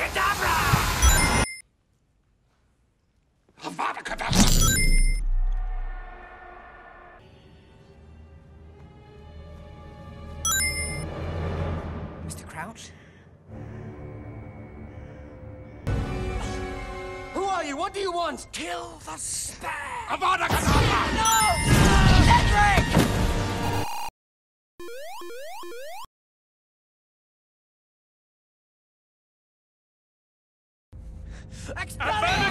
Abracadabra! Avada Kedavra! Mr. Crouch? Who are you? What do you want? Kill the stag! Avada Kedavra! Expelliarmus!